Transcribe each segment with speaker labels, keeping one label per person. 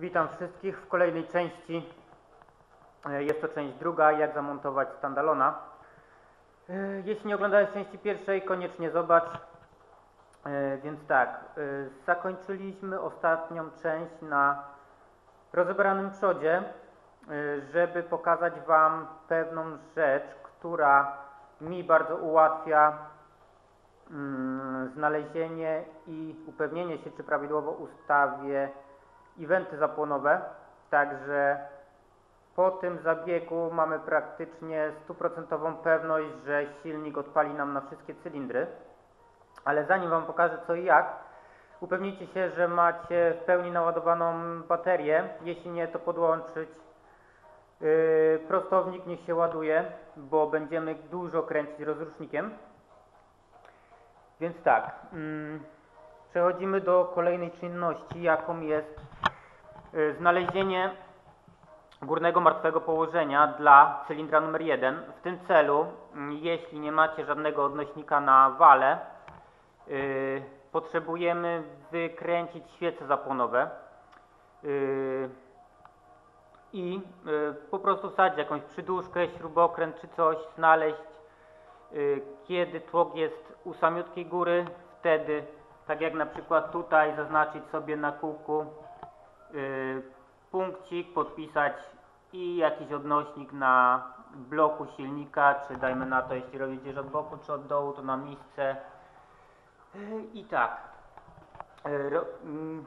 Speaker 1: Witam wszystkich w kolejnej części. E, Jest to część druga, jak zamontować standalona. E, Jeśli nie oglądałeś części pierwszej, koniecznie zobacz. E, Więc tak, zakończyliśmy ostatnią część na rozebranym przodzie, żeby pokazać Wam pewną rzecz, która mi bardzo ułatwia mm, znalezienie i upewnienie się, czy prawidłowo ustawię eventy zapłonowe. Także po tym zabiegu mamy praktycznie stuprocentową pewność, że silnik odpali nam na wszystkie cylindry. Ale zanim Wam pokażę co i jak, upewnijcie się, że macie w pełni naładowaną baterię. Jeśli nie, to podłączyć yy, prostownik, niech się ładuje, bo będziemy dużo kręcić rozrusznikiem. Więc tak, mm, przechodzimy do kolejnej czynności, jaką jest znalezienie górnego martwego położenia dla cylindra numer 1. W tym celu, mm, jeśli nie macie żadnego odnośnika na wale, y, potrzebujemy wykręcić świece zapłonowe y, i y, po prostu wsadzić jakąś przyduszkę, śrubokręt czy coś, znaleźć y, kiedy tłok jest u samiutkiej góry, wtedy, tak jak na przykład tutaj, zaznaczyć sobie na kółku y, punkcik, podpisać i jakiś odnośnik na bloku silnika, czy dajmy na to, jeśli robicie od boku, czy od dołu, to na miejsce. Y, I tak. Y, mm,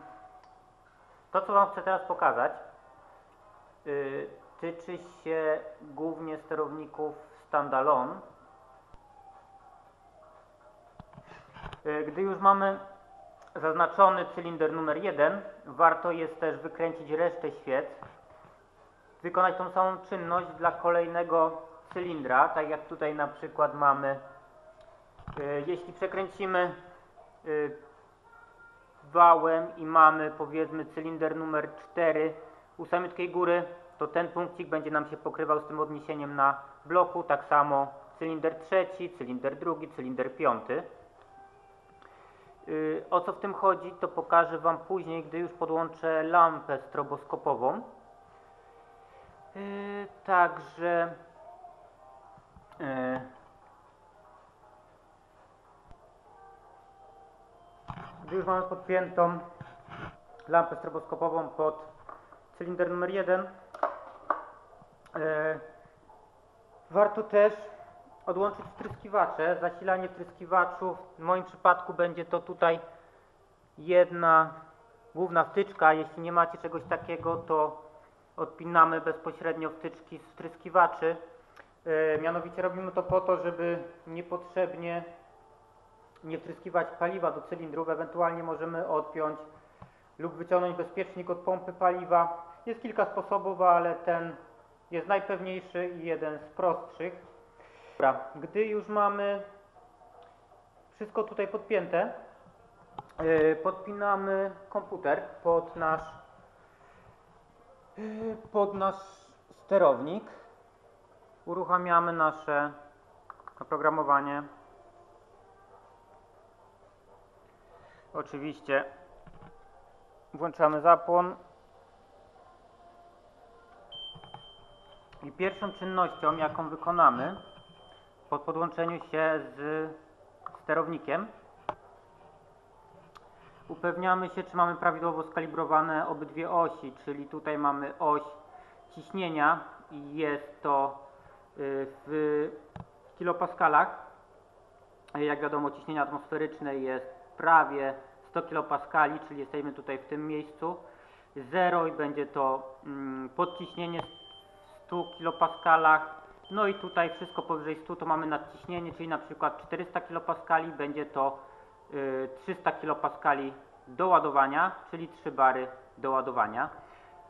Speaker 1: To, co Wam chcę teraz pokazać, y, tyczy się głównie sterowników standalone. Y, Gdy już mamy zaznaczony cylinder numer 1, warto jest też wykręcić resztę świec, wykonać tą samą czynność dla kolejnego cylindra, tak jak tutaj na przykład mamy, y, jeśli przekręcimy y, wałem i mamy powiedzmy cylinder numer 4 u samiutkiej góry, to ten punkcik będzie nam się pokrywał z tym odniesieniem na bloku, tak samo cylinder trzeci, cylinder drugi, cylinder piąty. Y, O co w tym chodzi, to pokażę Wam później, gdy już podłączę lampę stroboskopową. Y, Także y, gdy już mamy podpiętą lampę stroboskopową pod cylinder numer 1, warto też odłączyć wtryskiwacze. Zasilanie wtryskiwaczów, w moim przypadku będzie to tutaj jedna główna wtyczka. Jeśli nie macie czegoś takiego, to odpinamy bezpośrednio wtyczki z wtryskiwaczy. E, mianowicie robimy to po to, żeby niepotrzebnie nie wtryskiwać paliwa do cylindrów. Ewentualnie możemy odpiąć lub wyciągnąć bezpiecznik od pompy paliwa. Jest kilka sposobów, ale ten jest najpewniejszy i jeden z prostszych. Dobra, gdy już mamy wszystko tutaj podpięte, yy, podpinamy komputer pod nasz yy, pod nasz sterownik. Uruchamiamy nasze oprogramowanie. Oczywiście włączamy zapłon. I pierwszą czynnością, jaką wykonamy po podłączeniu się z sterownikiem, upewniamy się, czy mamy prawidłowo skalibrowane obydwie osi, czyli tutaj mamy oś ciśnienia i jest to y, w kilopaskalach. Jak wiadomo, ciśnienie atmosferyczne jest prawie 100 kilopaskali, czyli jesteśmy tutaj w tym miejscu. Zero i będzie to mm, podciśnienie w 100 kilopaskalach. No i tutaj wszystko powyżej 100 to mamy nadciśnienie, czyli na przykład 400 kilopaskali będzie to y, 300 kilopaskali do ładowania, czyli 3 bary do ładowania.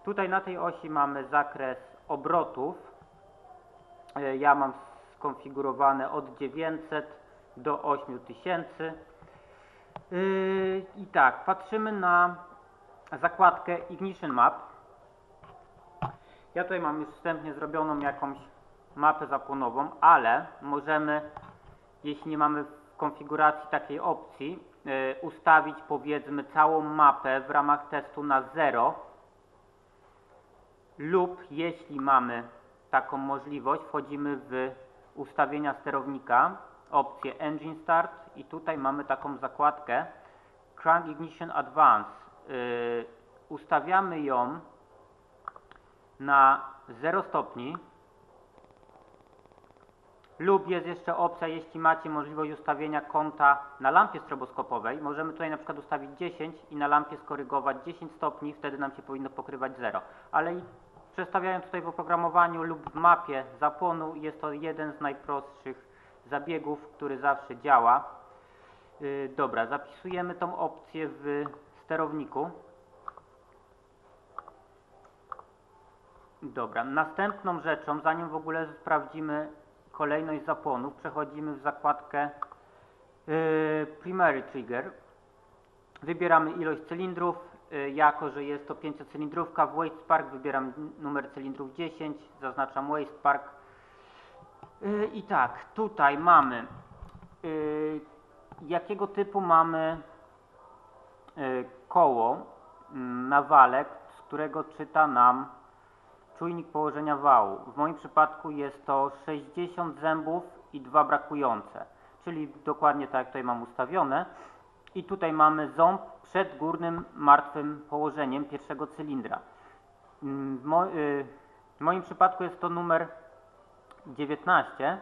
Speaker 1: Tutaj na tej osi mamy zakres obrotów. Y, Ja mam skonfigurowane od 900 do 8000. Yy, I tak, patrzymy na zakładkę Ignition Map. Ja tutaj mam już wstępnie zrobioną jakąś mapę zapłonową, ale możemy, jeśli nie mamy w konfiguracji takiej opcji, yy, ustawić powiedzmy całą mapę w ramach testu na 0 lub jeśli mamy taką możliwość, wchodzimy w ustawienia sterownika, opcję Engine Start i tutaj mamy taką zakładkę Crank Ignition Advance. Yy, ustawiamy ją na 0 stopni lub jest jeszcze opcja, jeśli macie możliwość ustawienia kąta na lampie stroboskopowej, możemy tutaj na przykład ustawić 10 i na lampie skorygować 10 stopni, wtedy nam się powinno pokrywać 0. Ale przestawiając tutaj w oprogramowaniu lub w mapie zapłonu, jest to jeden z najprostszych zabiegów, który zawsze działa. Yy, dobra, zapisujemy tą opcję w sterowniku. Dobra, następną rzeczą, zanim w ogóle sprawdzimy kolejność zapłonów, przechodzimy w zakładkę yy, Primary Trigger. Wybieramy ilość cylindrów, yy, jako że jest to 5-cylindrówka w Waste Park wybieram numer cylindrów 10, zaznaczam Waste Park. Yy, I tak, tutaj mamy jakiego typu mamy koło mm, na walek, z którego czyta nam czujnik położenia wału. W moim przypadku jest to 60 zębów i dwa brakujące, czyli dokładnie tak jak tutaj mam ustawione. I tutaj mamy ząb przed górnym martwym położeniem pierwszego cylindra. Mm, W, mo y, w moim przypadku jest to numer 19,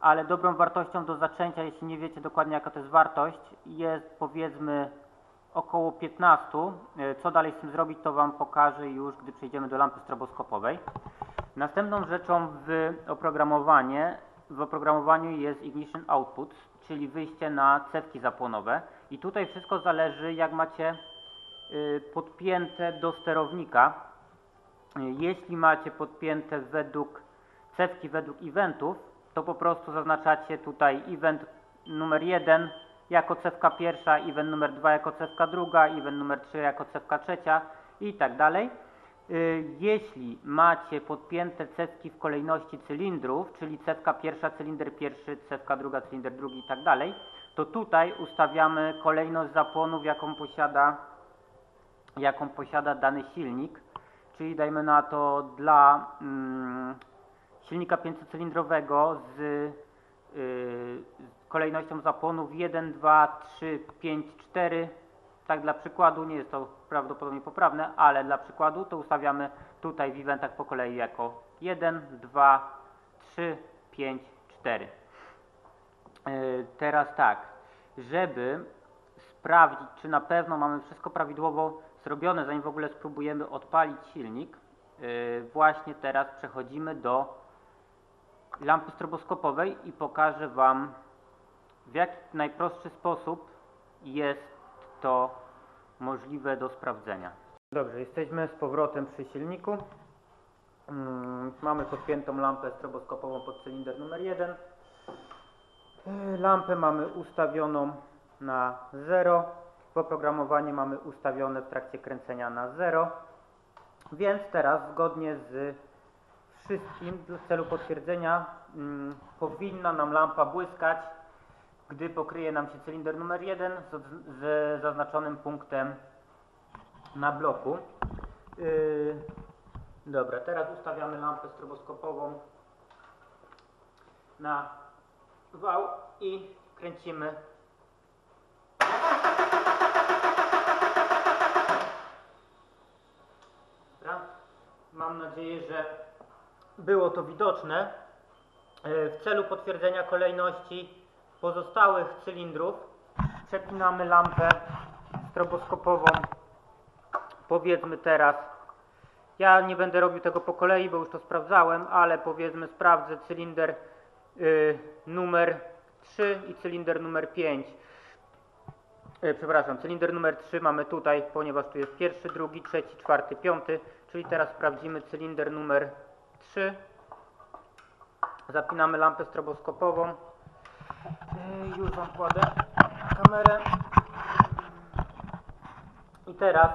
Speaker 1: ale dobrą wartością do zaczęcia, jeśli nie wiecie dokładnie jaka to jest wartość, jest powiedzmy około 15. E, Co dalej z tym zrobić, to Wam pokażę już, gdy przejdziemy do lampy stroboskopowej. Następną rzeczą w oprogramowanie, w oprogramowaniu jest Ignition Output, czyli wyjście na cewki zapłonowe. I tutaj wszystko zależy, jak macie y, podpięte do sterownika. Y, Jeśli macie podpięte według cewki według eventów, to po prostu zaznaczacie tutaj event numer 1 jako cewka pierwsza, event numer 2 jako cewka druga, event numer 3 jako cewka trzecia i tak dalej. Y, Jeśli macie podpięte cewki w kolejności cylindrów, czyli cewka pierwsza, cylinder pierwszy, cewka druga, cylinder drugi i tak dalej, to tutaj ustawiamy kolejność zapłonów, jaką posiada, jaką posiada dany silnik. Czyli dajmy na to dla mm, silnika 500-cylindrowego z yy, kolejnością zapłonów 1, 2, 3, 5, 4. Tak dla przykładu, nie jest to prawdopodobnie poprawne, ale dla przykładu to ustawiamy tutaj w eventach po kolei jako 1, 2, 3, 5, 4. Yy, Teraz tak, żeby sprawdzić, czy na pewno mamy wszystko prawidłowo zrobione, zanim w ogóle spróbujemy odpalić silnik, yy, właśnie teraz przechodzimy do lampy stroboskopowej i pokażę Wam w jaki najprostszy sposób jest to możliwe do sprawdzenia. Dobrze, jesteśmy z powrotem przy silniku. Mm, Mamy podpiętą lampę stroboskopową pod cylinder numer 1. Yy, Lampę mamy ustawioną na 0. W oprogramowaniu mamy ustawione w trakcie kręcenia na 0. Więc teraz zgodnie z wszystkim w celu potwierdzenia mm, powinna nam lampa błyskać, gdy pokryje nam się cylinder numer 1 z, z zaznaczonym punktem na bloku. Yy, dobra, teraz ustawiamy lampę stroboskopową na wał i kręcimy. Mam nadzieję, że było to widoczne. E, W celu potwierdzenia kolejności pozostałych cylindrów przepinamy lampę stroboskopową. Powiedzmy teraz, ja nie będę robił tego po kolei, bo już to sprawdzałem, ale powiedzmy sprawdzę cylinder y, numer 3 i cylinder numer 5. E, Przepraszam, cylinder numer 3 mamy tutaj, ponieważ tu jest pierwszy, drugi, trzeci, czwarty, piąty, czyli teraz sprawdzimy cylinder numer 3. Zapinamy lampę stroboskopową. Już Wam kładę kamerę. I teraz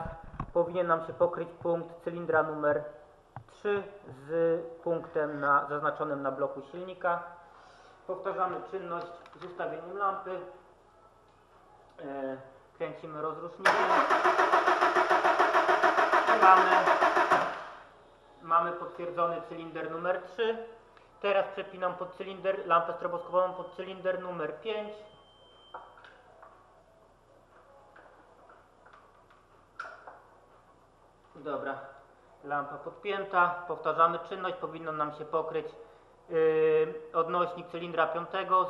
Speaker 1: powinien nam się pokryć punkt cylindra numer 3 z punktem na, zaznaczonym na bloku silnika. Powtarzamy czynność z ustawieniem lampy. E, Kręcimy rozrusznikiem. Mamy mamy potwierdzony cylinder numer 3. Teraz przepinam pod cylinder, lampę stroboskopową pod cylinder numer 5. Dobra, lampa podpięta, powtarzamy czynność, powinno nam się pokryć yy, odnośnik cylindra 5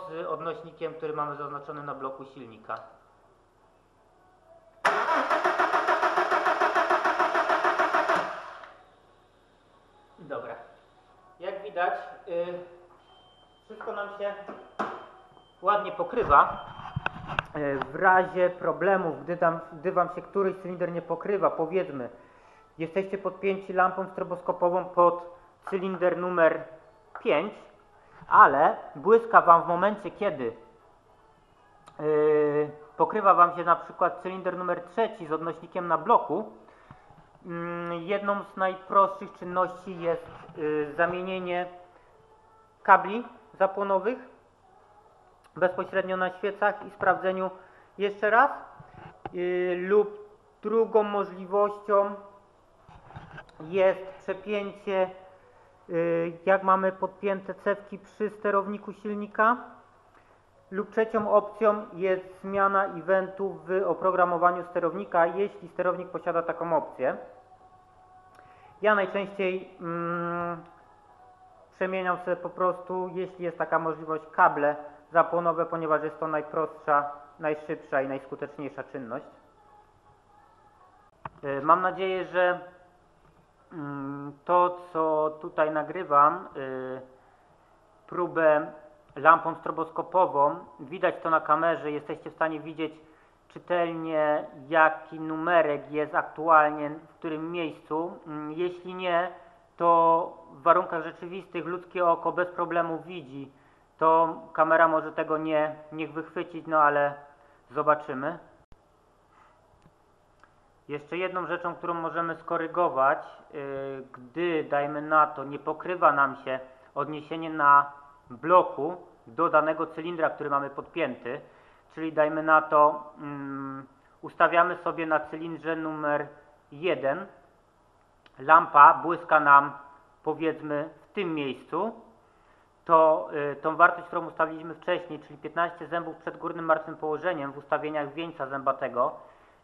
Speaker 1: z odnośnikiem, który mamy zaznaczony na bloku silnika. Dobra, jak widać yy, wszystko nam się ładnie pokrywa. Yy, W razie problemów, gdy, tam, gdy Wam się któryś cylinder nie pokrywa, powiedzmy, jesteście podpięci lampą stroboskopową pod cylinder numer 5, ale błyska Wam w momencie, kiedy yy, pokrywa Wam się na przykład cylinder numer 3 z odnośnikiem na bloku, mm, jedną z najprostszych czynności jest yy, zamienienie kabli zapłonowych bezpośrednio na świecach i sprawdzeniu jeszcze raz yy, lub drugą możliwością jest przepięcie, y, jak mamy podpięte cewki przy sterowniku silnika. Lub trzecią opcją jest zmiana eventu w oprogramowaniu sterownika, jeśli sterownik posiada taką opcję. Ja najczęściej mm, przemieniam sobie po prostu, jeśli jest taka możliwość, kable zapłonowe, ponieważ jest to najprostsza, najszybsza i najskuteczniejsza czynność. Y, Mam nadzieję, że Mm, to, co tutaj nagrywam, y, próbę lampą stroboskopową, widać to na kamerze, jesteście w stanie widzieć czytelnie, jaki numerek jest aktualnie w którym miejscu. Mm, Jeśli nie, to w warunkach rzeczywistych ludzkie oko bez problemu widzi. To kamera może tego nie, nie wychwycić, no ale zobaczymy. Jeszcze jedną rzeczą, którą możemy skorygować, yy, gdy dajmy na to nie pokrywa nam się odniesienie na bloku do danego cylindra, który mamy podpięty, czyli dajmy na to mm, ustawiamy sobie na cylindrze numer 1 lampa błyska nam powiedzmy w tym miejscu, to y, tą wartość, którą ustawiliśmy wcześniej, czyli 15 zębów przed górnym martwym położeniem w ustawieniach wieńca zębatego,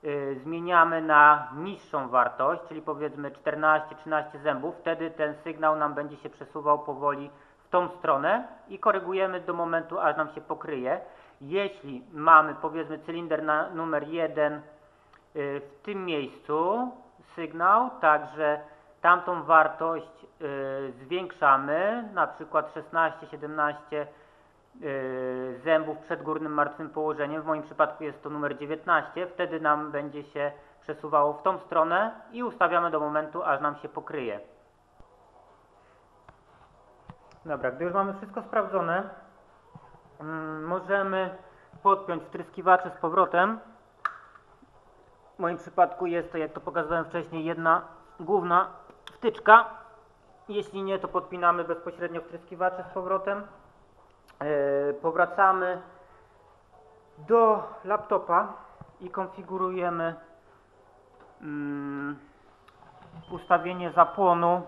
Speaker 1: y, zmieniamy na niższą wartość, czyli powiedzmy 14-13 zębów, wtedy ten sygnał nam będzie się przesuwał powoli w tą stronę i korygujemy do momentu, aż nam się pokryje. Jeśli mamy powiedzmy cylinder na numer 1 y, w tym miejscu sygnał, także tamtą wartość y, zwiększamy, na przykład 16-17 y, zębów przed górnym martwym położeniem, w moim przypadku jest to numer 19, wtedy nam będzie się przesuwało w tą stronę i ustawiamy do momentu, aż nam się pokryje. Dobra, gdy już mamy wszystko sprawdzone, mm, możemy podpiąć wtryskiwacze z powrotem. W moim przypadku jest to, jak to pokazywałem wcześniej, jedna główna wtyczka. Jeśli nie, to podpinamy bezpośrednio wtryskiwacze z powrotem. Yy, powracamy do laptopa i konfigurujemy mm, ustawienie zapłonu,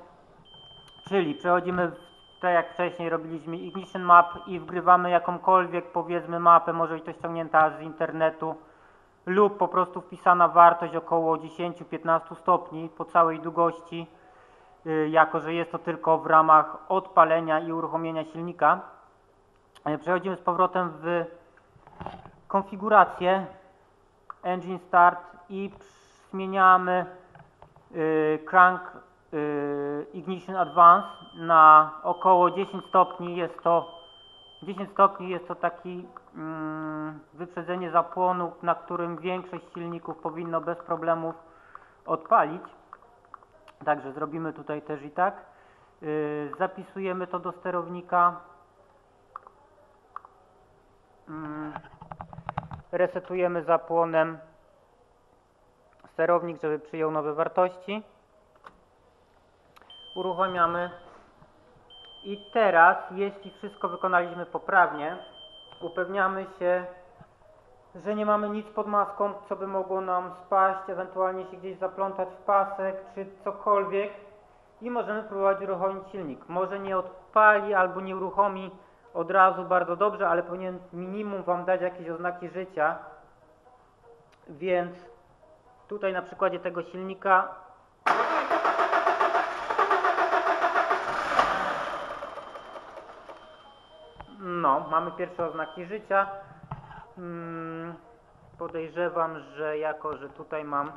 Speaker 1: czyli przechodzimy w, tak jak wcześniej robiliśmy Ignition Map i wgrywamy jakąkolwiek powiedzmy mapę, może być to ściągnięta z internetu lub po prostu wpisana wartość około 10-15 stopni po całej długości, y, jako że jest to tylko w ramach odpalenia i uruchomienia silnika. Y, Przechodzimy z powrotem w konfigurację Engine Start i zmieniamy y, crank Ignition Advance na około 10 stopni. Jest to 10 stopni jest to taki wyprzedzenie zapłonu, na którym większość silników powinno bez problemów odpalić. Także zrobimy tutaj też i tak. Yy, zapisujemy to do sterownika. Mm, resetujemy zapłonem sterownik, żeby przyjął nowe wartości. Uruchamiamy i teraz, jeśli wszystko wykonaliśmy poprawnie, upewniamy się, że nie mamy nic pod maską, co by mogło nam spaść, ewentualnie się gdzieś zaplątać w pasek czy cokolwiek. i możemy próbować uruchomić silnik. Może nie odpali albo nie uruchomi od razu bardzo dobrze, ale powinien minimum Wam dać jakieś oznaki życia. Więc tutaj na przykładzie tego silnika no, mamy pierwsze oznaki życia. Mm, podejrzewam, że jako, że tutaj mam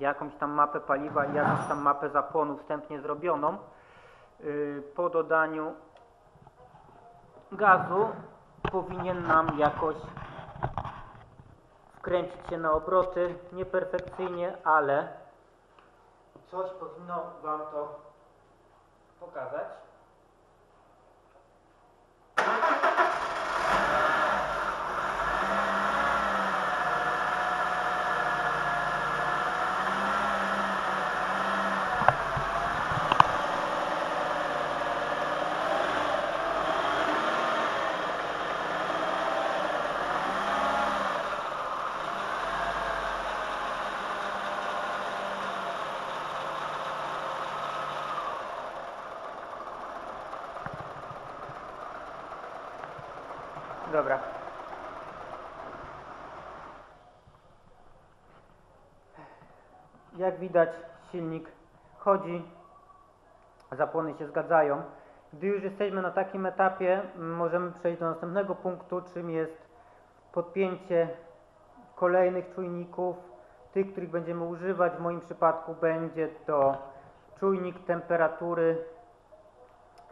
Speaker 1: jakąś tam mapę paliwa i jakąś tam mapę zapłonu wstępnie zrobioną, yy, po dodaniu gazu powinien nam jakoś wkręcić się na obroty. Nieperfekcyjnie, ale coś powinno Wam to pokazać. Dobra. Jak widać silnik chodzi, zapłony się zgadzają. Gdy już jesteśmy na takim etapie, możemy przejść do następnego punktu, czym jest podpięcie kolejnych czujników, tych, których będziemy używać. W moim przypadku będzie to czujnik temperatury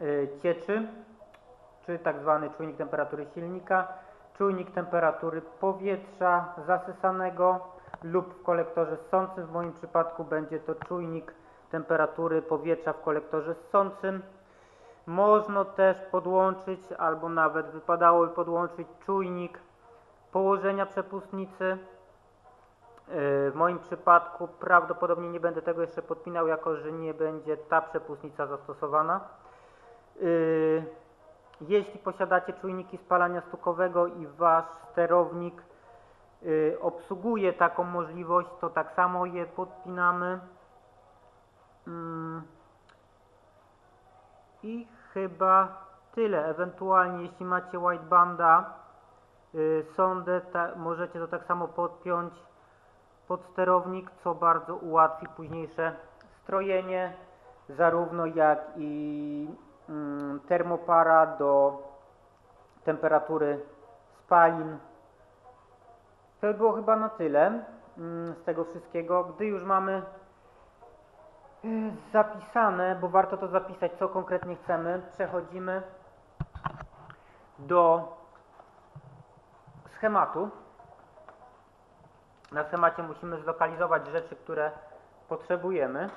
Speaker 1: y, cieczy czy tak zwany czujnik temperatury silnika, czujnik temperatury powietrza zasysanego lub w kolektorze ssącym. W moim przypadku będzie to czujnik temperatury powietrza w kolektorze ssącym. Można też podłączyć, albo nawet wypadałoby podłączyć czujnik położenia przepustnicy. Yy, W moim przypadku prawdopodobnie nie będę tego jeszcze podpinał, jako że nie będzie ta przepustnica zastosowana. Jeśli posiadacie czujniki spalania stukowego i wasz sterownik y, obsługuje taką możliwość, to tak samo je podpinamy. Mm. I chyba tyle. Ewentualnie jeśli macie widebanda, y, sondę, ta, możecie to tak samo podpiąć pod sterownik, co bardzo ułatwi późniejsze strojenie, zarówno jak i termopara do temperatury spalin. To by było chyba na tyle mm, z tego wszystkiego. Gdy już mamy y, zapisane, bo warto to zapisać, co konkretnie chcemy, przechodzimy do schematu. Na schemacie musimy zlokalizować rzeczy, które potrzebujemy.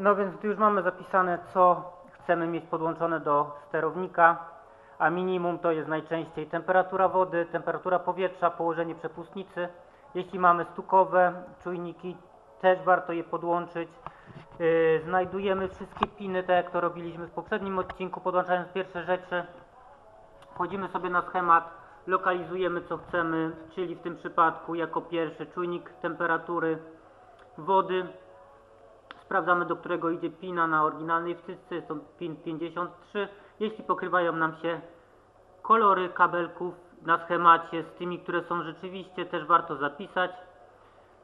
Speaker 1: No więc gdy już mamy zapisane, co chcemy mieć podłączone do sterownika, a minimum to jest najczęściej temperatura wody, temperatura powietrza, położenie przepustnicy. Jeśli mamy stukowe czujniki, też warto je podłączyć. Yy, znajdujemy wszystkie piny, tak jak to robiliśmy w poprzednim odcinku, podłączając pierwsze rzeczy. Wchodzimy sobie na schemat, lokalizujemy co chcemy, czyli w tym przypadku jako pierwszy czujnik temperatury wody. Sprawdzamy do którego idzie pina na oryginalnej wtyczce, jest to pin 53. Jeśli pokrywają nam się kolory kabelków na schemacie z tymi, które są rzeczywiście, też warto zapisać.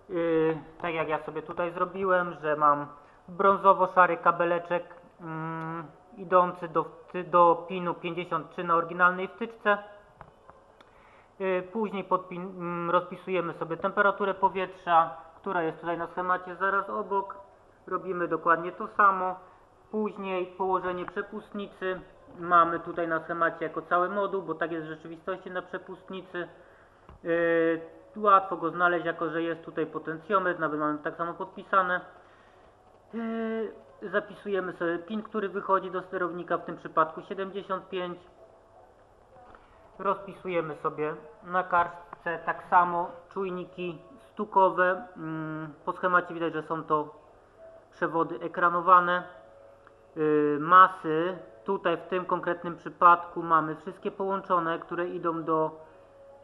Speaker 1: Yy, tak jak ja sobie tutaj zrobiłem, że mam brązowo-szary kabeleczek mm, idący do, do pinu 53 na oryginalnej wtyczce. Yy, Później pod pin, mm, rozpisujemy sobie temperaturę powietrza, która jest tutaj na schemacie zaraz obok. Robimy dokładnie to samo. Później położenie przepustnicy. Mamy tutaj na schemacie jako cały moduł, bo tak jest w rzeczywistości na przepustnicy. Yy, łatwo go znaleźć, jako że jest tutaj potencjometr, nawet mamy tak samo podpisane. Yy, zapisujemy sobie pin, który wychodzi do sterownika, w tym przypadku 75. Rozpisujemy sobie na kartce tak samo czujniki stukowe. Mm, Po schemacie widać, że są to przewody ekranowane. Yy, Masy, tutaj w tym konkretnym przypadku mamy wszystkie połączone, które idą do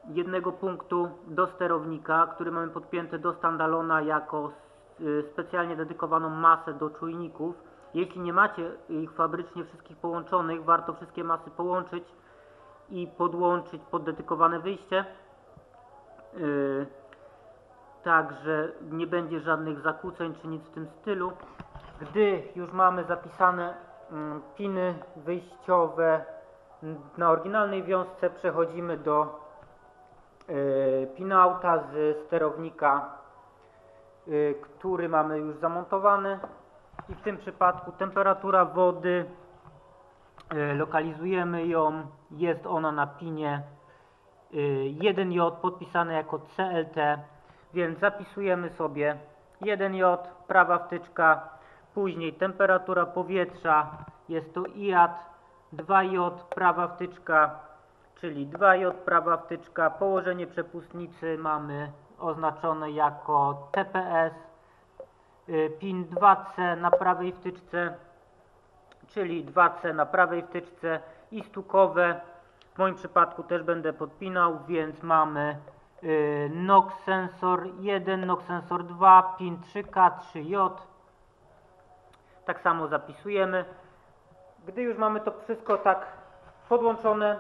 Speaker 1: jednego punktu do sterownika, który mamy podpięty do standalona jako y, specjalnie dedykowaną masę do czujników. Jeśli nie macie ich fabrycznie wszystkich połączonych, warto wszystkie masy połączyć i podłączyć pod dedykowane wyjście. Yy, Także nie będzie żadnych zakłóceń czy nic w tym stylu. Gdy już mamy zapisane mm, piny wyjściowe na oryginalnej wiązce, przechodzimy do yy, pinauta z sterownika, yy, który mamy już zamontowany. I w tym przypadku temperatura wody, yy, lokalizujemy ją, jest ona na pinie 1J podpisane jako CLT, więc zapisujemy sobie 1J, prawa wtyczka, później temperatura powietrza, jest to IAT, 2J, prawa wtyczka, czyli 2J, prawa wtyczka, położenie przepustnicy mamy oznaczone jako TPS, y, pin 2C na prawej wtyczce, czyli 2C na prawej wtyczce i stukowe. W moim przypadku też będę podpinał, więc mamy NOx sensor 1, NOx sensor 2, pin 3K, 3J. Tak samo zapisujemy. Gdy już mamy to wszystko tak podłączone,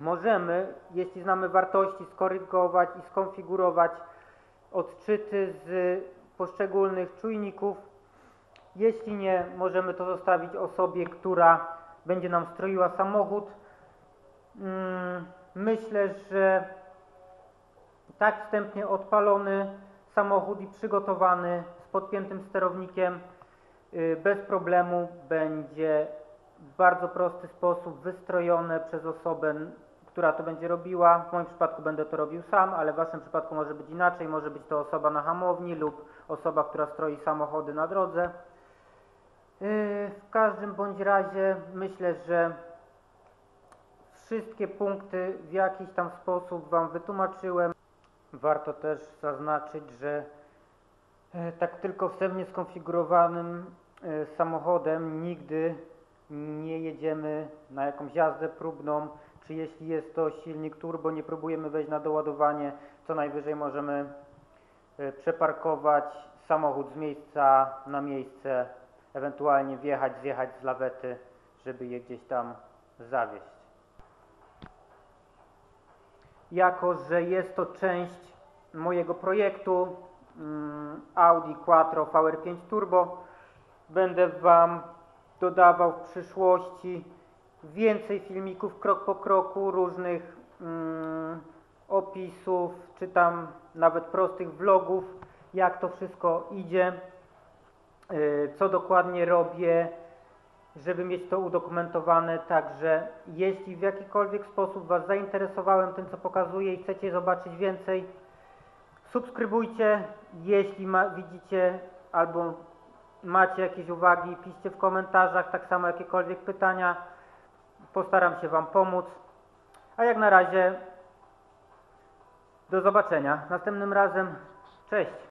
Speaker 1: możemy, jeśli znamy wartości, skorygować i skonfigurować odczyty z poszczególnych czujników. Jeśli nie, możemy to zostawić osobie, która będzie nam stroiła samochód. Mm, Myślę, że tak wstępnie odpalony samochód i przygotowany z podpiętym sterownikiem y, bez problemu będzie w bardzo prosty sposób wystrojone przez osobę, która to będzie robiła. W moim przypadku będę to robił sam, ale w Waszym przypadku może być inaczej. Może być to osoba na hamowni lub osoba, która stroi samochody na drodze. Yy, W każdym bądź razie myślę, że wszystkie punkty w jakiś tam sposób Wam wytłumaczyłem. Warto też zaznaczyć, że e, tak tylko wstępnie skonfigurowanym e, samochodem nigdy nie jedziemy na jakąś jazdę próbną, czy jeśli jest to silnik turbo, nie próbujemy wejść na doładowanie, co najwyżej możemy e, przeparkować samochód z miejsca na miejsce, ewentualnie wjechać, zjechać z lawety, żeby je gdzieś tam zawieźć. Jako, że jest to część mojego projektu mm, Audi Quattro VR5 Turbo, będę Wam dodawał w przyszłości więcej filmików krok po kroku, różnych mm, opisów, czy tam nawet prostych vlogów, jak to wszystko idzie, yy, co dokładnie robię, żeby mieć to udokumentowane. Także jeśli w jakikolwiek sposób Was zainteresowałem tym, co pokazuję i chcecie zobaczyć więcej, subskrybujcie. Jeśli ma, widzicie albo macie jakieś uwagi, piszcie w komentarzach, tak samo jakiekolwiek pytania. Postaram się Wam pomóc. A jak na razie do zobaczenia następnym razem. Cześć!